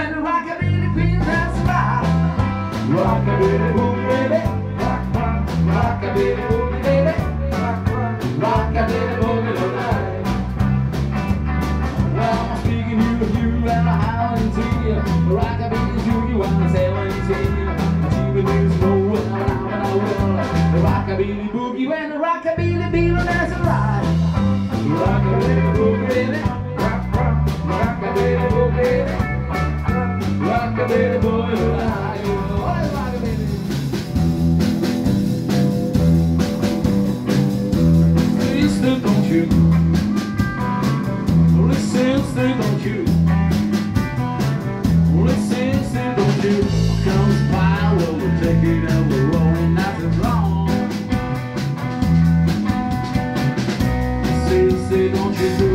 and rockabilly queens and. Rockabilly boom, baby. Rock, rock, rockabilly boom, baby. Rock, rock, rockabilly boom, tonight. Well, I'm speaking you, you, and I howling to you. Rockabilly to you, I'm seventeen. I see the news, know when I will, I will. Rockabilly boogie and rockabilly. soldiers.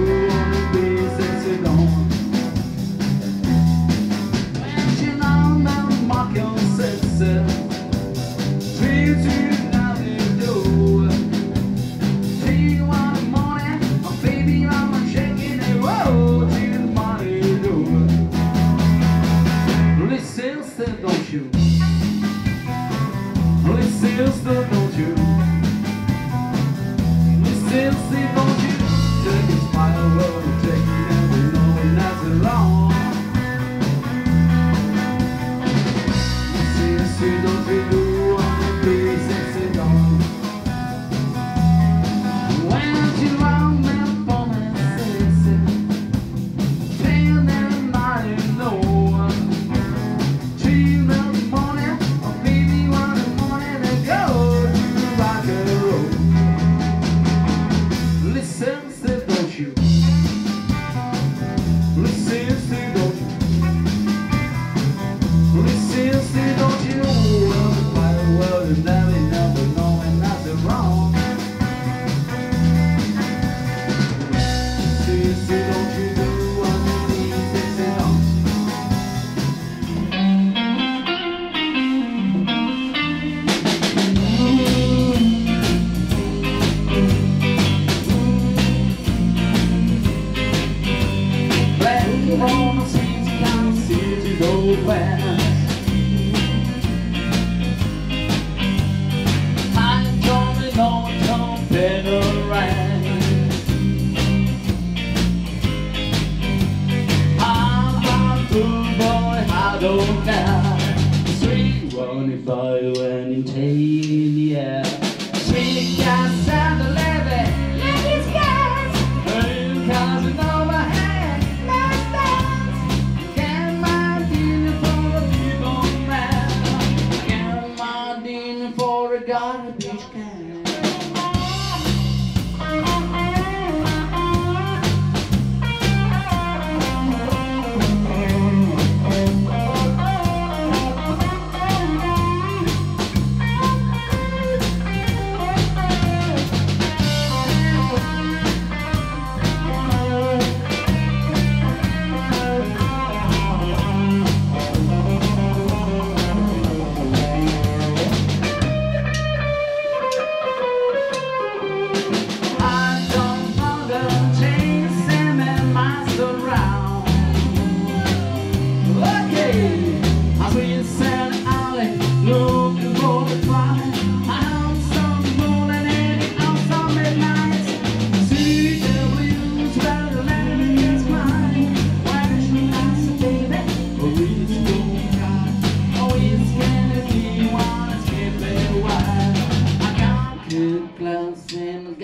by you and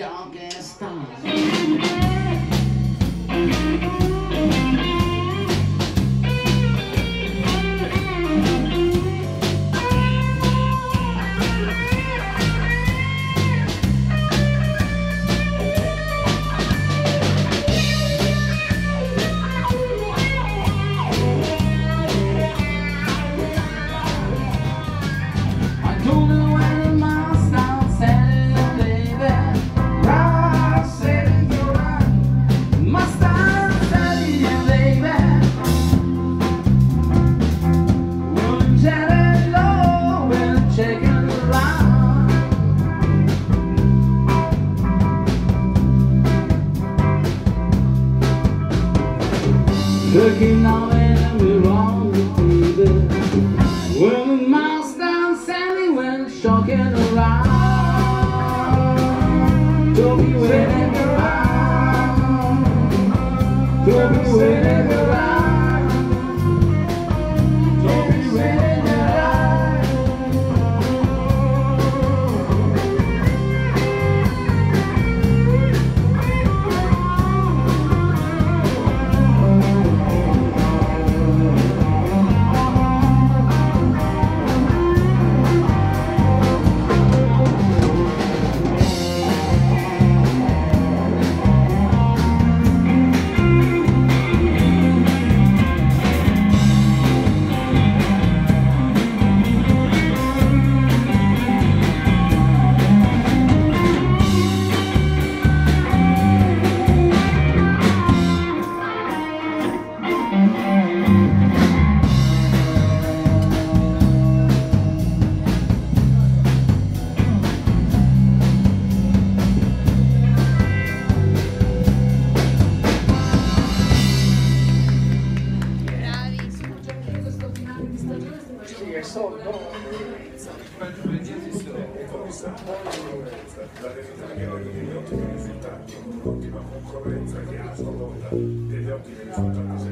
dog ass stuck. soldo. La verità che noi degli ottimi risultati, continua concorrenza che ascolta degli ottimi risultati.